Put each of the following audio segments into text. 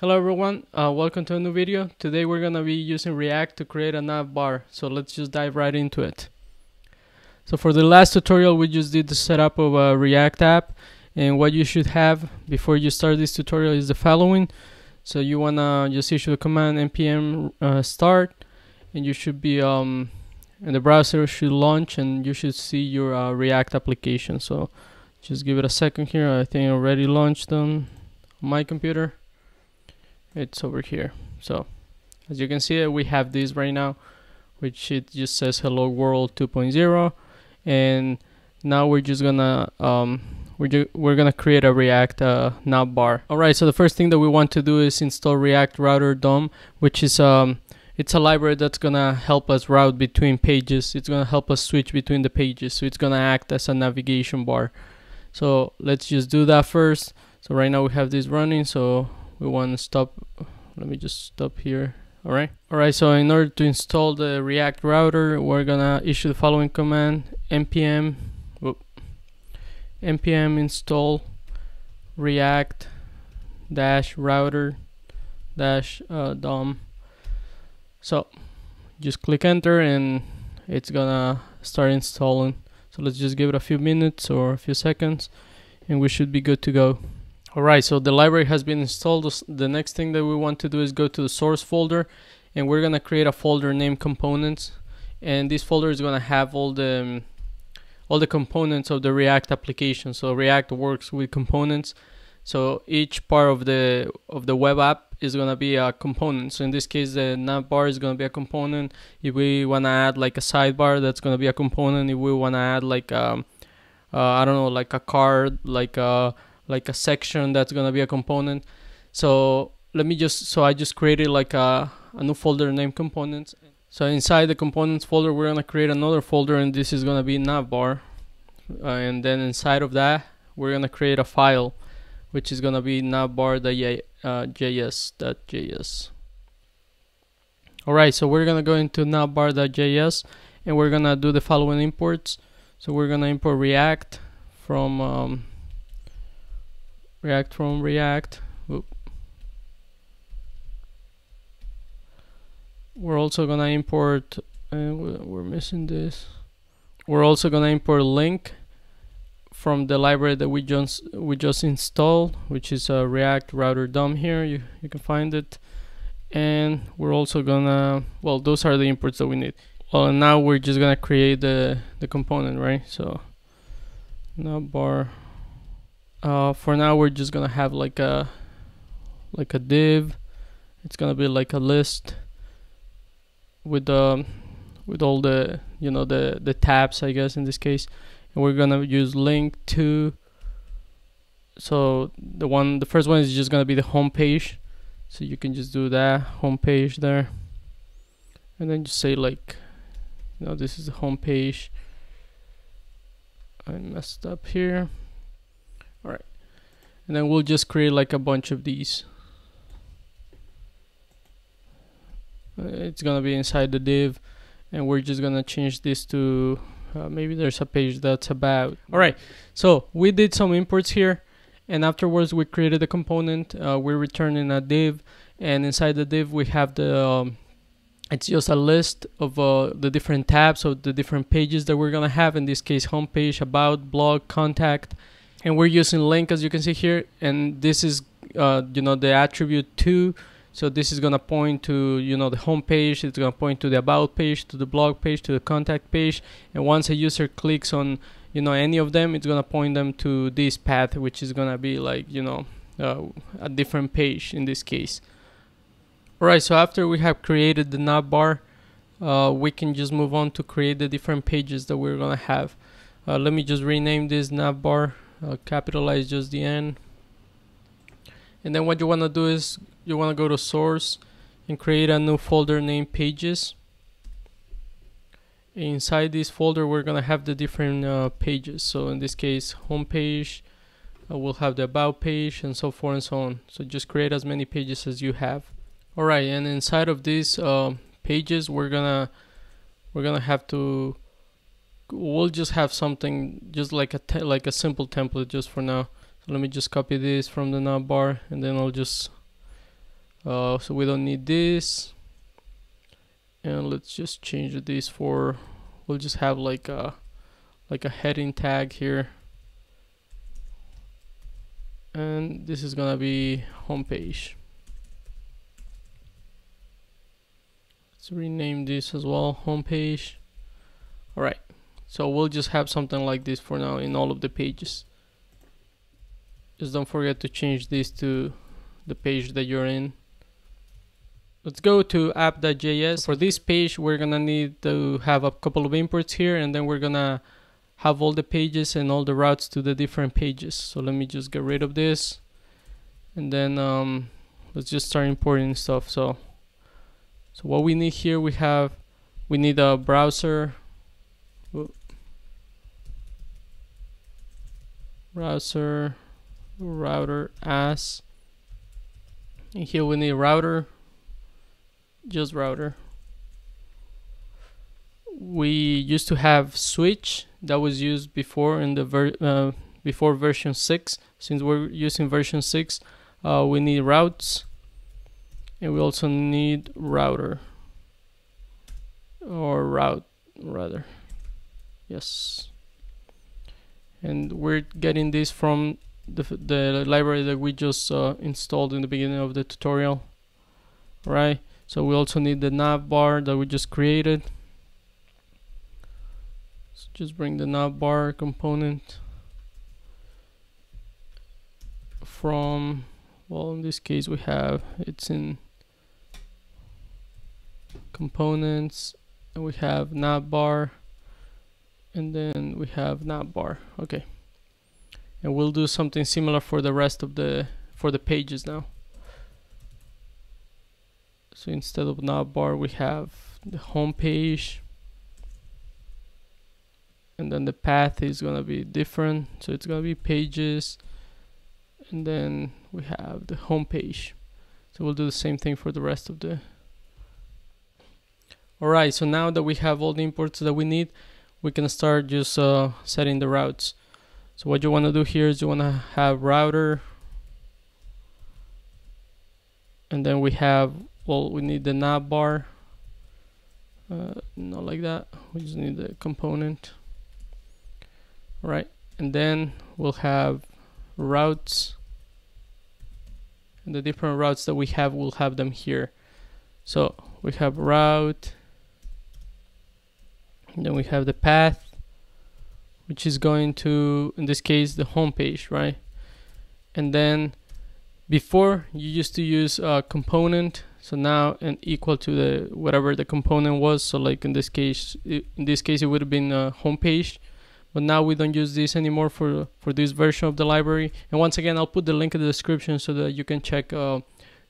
Hello everyone, uh, welcome to a new video. Today we're gonna be using React to create a nav bar. So let's just dive right into it. So for the last tutorial we just did the setup of a React app and what you should have before you start this tutorial is the following. So you wanna just issue the command npm uh, start and you should be um, and the browser should launch and you should see your uh, React application. So just give it a second here. I think I already launched them on my computer it's over here. So as you can see we have this right now which it just says hello world 2.0 and now we're just gonna um, we're, we're gonna create a react uh, nav bar. Alright so the first thing that we want to do is install react router dom which is um it's a library that's gonna help us route between pages. It's gonna help us switch between the pages. So it's gonna act as a navigation bar. So let's just do that first. So right now we have this running. So we want to stop let me just stop here. All right all right so in order to install the react router we're gonna issue the following command npm whoop, npm install react dash router dash uh, dom. So just click enter and it's gonna start installing. So let's just give it a few minutes or a few seconds and we should be good to go Alright, so the library has been installed. The next thing that we want to do is go to the source folder and we're going to create a folder named components and this folder is going to have all the um, all the components of the React application. So React works with components. So each part of the of the web app is going to be a component. So in this case, the nav bar is going to be a component. If we want to add like a sidebar, that's going to be a component. If we want to add like um, uh, I don't know, like a card, like a like a section that's gonna be a component. So let me just so I just created like a, a new folder named components. So inside the components folder we're gonna create another folder and this is gonna be navbar. Uh, and then inside of that we're gonna create a file which is gonna be navbar.js.js alright so we're gonna go into navbar.js and we're gonna do the following imports. So we're gonna import react from um, React from React. Oop. We're also gonna import, uh, we're missing this. We're also gonna import link from the library that we just we just installed, which is a React Router DOM here. You you can find it, and we're also gonna well, those are the imports that we need. Well, now we're just gonna create the the component, right? So Navbar uh, for now we're just gonna have like a like a div. It's gonna be like a list with the um, with all the you know the the tabs I guess in this case. And we're gonna use link to so the one the first one is just gonna be the home page. So you can just do that home page there. And then just say like you know this is the home page. I messed up here all right and then we'll just create like a bunch of these. Uh, it's gonna be inside the div and we're just gonna change this to uh, maybe there's a page that's about. All right so we did some imports here and afterwards we created a component uh, we're returning a div and inside the div we have the um, it's just a list of uh, the different tabs of the different pages that we're gonna have. In this case homepage about blog contact and we're using link as you can see here and this is uh, you know the attribute to so this is gonna point to you know the home page it's gonna point to the about page to the blog page to the contact page. And once a user clicks on you know any of them it's gonna point them to this path which is gonna be like you know uh, a different page in this case. Alright so after we have created the navbar uh, we can just move on to create the different pages that we're gonna have. Uh, let me just rename this nav uh, capitalize just the N and then what you want to do is you want to go to source and create a new folder named pages. Inside this folder we're gonna have the different uh, pages. So in this case home page uh, we'll have the about page and so forth and so on. So just create as many pages as you have. Alright and inside of these uh, pages we're gonna we're gonna have to we'll just have something just like a like a simple template just for now. So let me just copy this from the navbar and then I'll just uh, so we don't need this. And let's just change this for we'll just have like a like a heading tag here. And this is gonna be homepage. Let's rename this as well homepage. Alright so we'll just have something like this for now in all of the pages. Just don't forget to change this to the page that you're in. Let's go to app.js for this page we're gonna need to have a couple of imports here and then we're gonna have all the pages and all the routes to the different pages. So let me just get rid of this. And then um, let's just start importing stuff. So so what we need here we have we need a browser browser router as. And here we need router just router. We used to have switch that was used before in the ver uh, before version 6 since we're using version 6 uh, we need routes and we also need router. Or route rather. Yes and we're getting this from the, the library that we just uh, installed in the beginning of the tutorial right? So we also need the nav bar that we just created. So just bring the nav bar component from well in this case we have it's in components and we have nav bar and then we have nav bar. Okay. And we'll do something similar for the rest of the for the pages now. So instead of nav bar we have the home page. And then the path is gonna be different. So it's gonna be pages. And then we have the home page. So we'll do the same thing for the rest of the. Alright so now that we have all the imports that we need we can start just uh, setting the routes. So what you want to do here is you want to have router and then we have well we need the nav bar uh, not like that. We just need the component right? And then we'll have routes. And the different routes that we have we'll have them here. So we have route then we have the path which is going to in this case the home page right? And then before you used to use a component so now and equal to the whatever the component was. So like in this case in this case it would have been a home page but now we don't use this anymore for for this version of the library. And once again I'll put the link in the description so that you can check uh,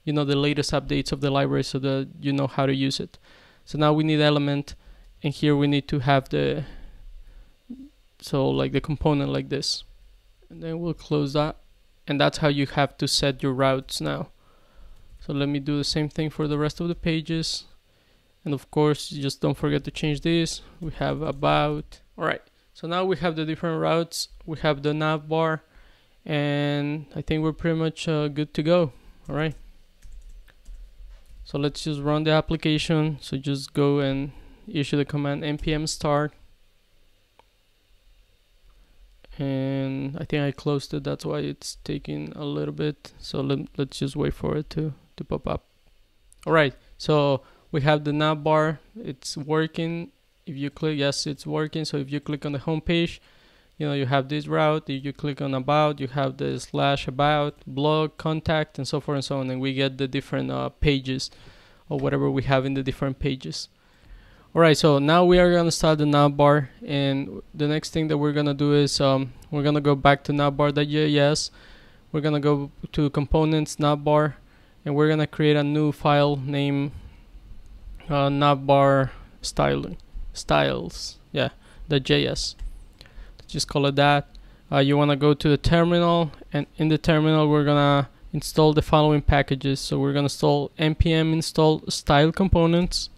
you know the latest updates of the library so that you know how to use it. So now we need element and here we need to have the so like the component like this. And then we'll close that. And that's how you have to set your routes now. So let me do the same thing for the rest of the pages. And of course just don't forget to change this. We have about all right so now we have the different routes. We have the nav bar. And I think we're pretty much uh, good to go. All right so let's just run the application. So just go and issue the command npm start. And I think I closed it that's why it's taking a little bit. So let, let's just wait for it to to pop up. Alright so we have the nav bar. It's working. If you click yes it's working. So if you click on the home page you know you have this route. If you click on about you have the slash about blog contact and so forth and so on. And we get the different uh, pages or whatever we have in the different pages Alright, so now we are gonna start the navbar and the next thing that we're gonna do is um, we're gonna go back to navbar.js we're gonna go to components navbar and we're gonna create a new file named uh, navbar styling styles yeah the JS just call it that. Uh, you want to go to the terminal and in the terminal we're gonna install the following packages. So we're gonna install npm install styled components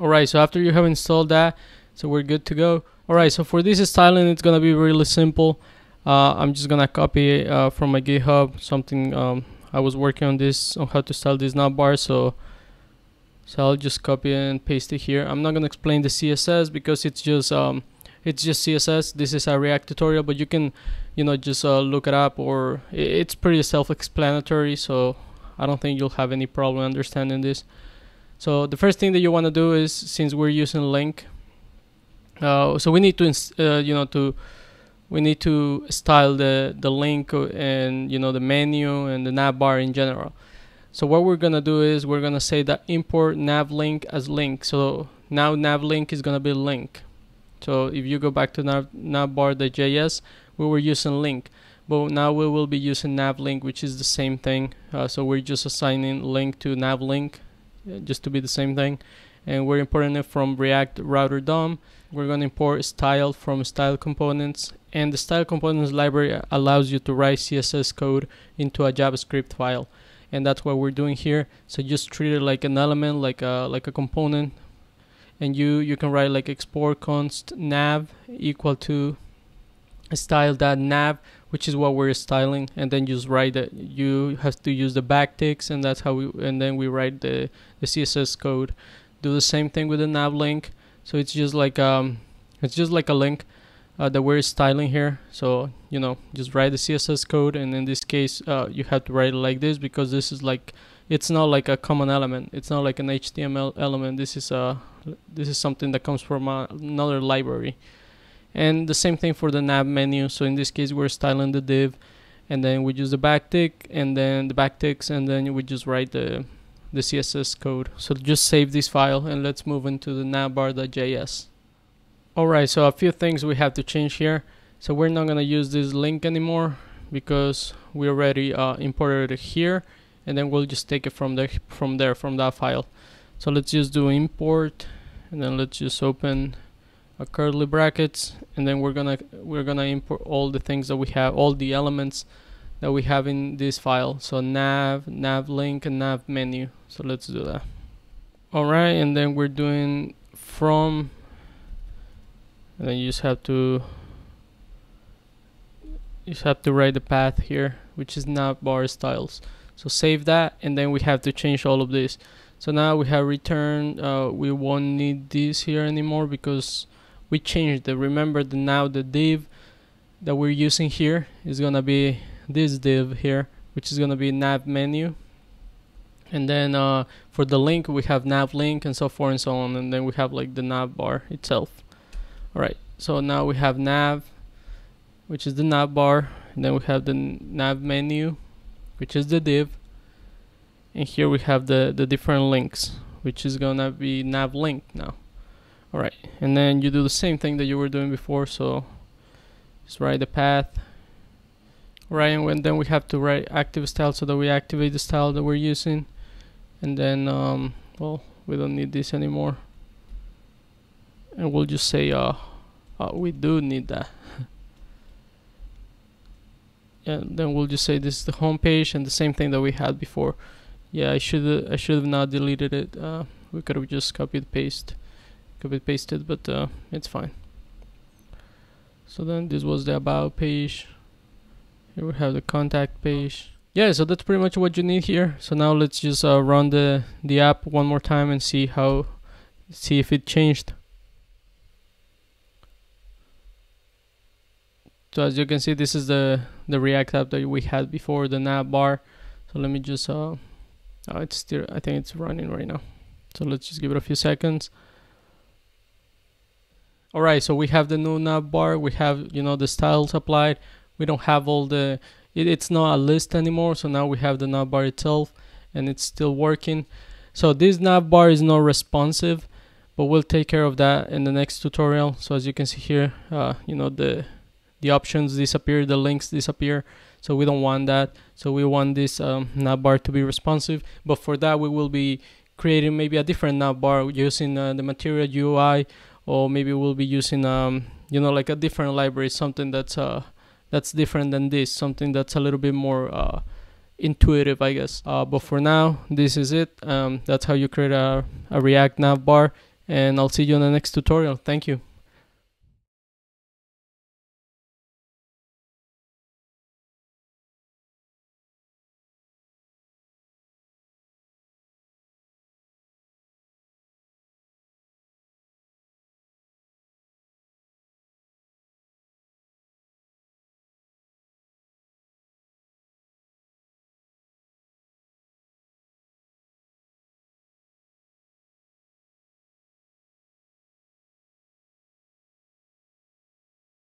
alright so after you have installed that so we're good to go. Alright so for this styling it's gonna be really simple. Uh, I'm just gonna copy uh, from my github something um, I was working on this on how to style this nav bar so so I'll just copy and paste it here. I'm not gonna explain the CSS because it's just um, it's just CSS this is a React tutorial but you can you know just uh, look it up or it's pretty self-explanatory so I don't think you'll have any problem understanding this so the first thing that you want to do is since we're using link, uh, so we need to uh, you know to we need to style the the link and you know the menu and the nav bar in general. So what we're gonna do is we're gonna say that import nav link as link. So now nav link is gonna be link. So if you go back to nav, navbar.js we were using link, but now we will be using navlink which is the same thing. Uh, so we're just assigning link to navlink uh, Uh, just to be the same thing. And we're importing it from react router dom we're going to import style from styled components. And the styled components library allows you to write css code into a javascript file. And that's what we're doing here. So just treat it like an element like a like a component. And you you can write like export const nav equal to style.nav which is what we're styling and then just write that you have to use the backticks and that's how we and then we write the, the css code. Do the same thing with the nav link. So it's just like um it's just like a link uh, that we're styling here. So you know just write the css code and in this case uh, you have to write it like this because this is like it's not like a common element. It's not like an html element. This is a this is something that comes from another library and the same thing for the nav menu. So in this case we're styling the div and then we use the backtick and then the backticks and then we just write the the css code. So just save this file and let's move into the navbar.js alright so a few things we have to change here. So we're not gonna use this link anymore because we already uh, imported it here and then we'll just take it from there from there from that file. So let's just do import and then let's just open a curly brackets and then we're gonna we're gonna import all the things that we have all the elements that we have in this file. So nav nav link and nav menu. So let's do that. Alright and then we're doing from and then you just have to you just have to write the path here which is nav bar styles. So save that and then we have to change all of this. So now we have return uh, we won't need this here anymore because we changed the remember the now the div that we're using here is gonna be this div here which is gonna be nav menu. And then uh, for the link we have nav link and so forth and so on and then we have like the nav bar itself. Alright so now we have nav which is the nav bar and then we have the nav menu which is the div and here we have the the different links which is gonna be nav link now alright and then you do the same thing that you were doing before so just write the path. Right and when, then we have to write active style so that we activate the style that we're using. And then um, well we don't need this anymore. And we'll just say uh, uh we do need that. And then we'll just say this is the home page and the same thing that we had before. Yeah I should I should have not deleted it. Uh, we could have just copied paste copy pasted but uh, it's fine. So then this was the about page. Here we have the contact page. Yeah so that's pretty much what you need here. So now let's just uh, run the the app one more time and see how see if it changed. So as you can see this is the the react app that we had before the nav bar. So let me just uh oh it's still i think it's running right now. So let's just give it a few seconds all right so we have the new nav bar we have you know the styles applied. We don't have all the it, it's not a list anymore so now we have the nav bar itself and it's still working. So this nav bar is not responsive but we'll take care of that in the next tutorial. So as you can see here uh, you know the the options disappear the links disappear so we don't want that. So we want this um, nav bar to be responsive but for that we will be creating maybe a different nav bar using uh, the material UI or maybe we'll be using um you know like a different library something that's uh that's different than this something that's a little bit more uh intuitive i guess. Uh but for now this is it. Um that's how you create a, a react nav bar and i'll see you in the next tutorial. Thank you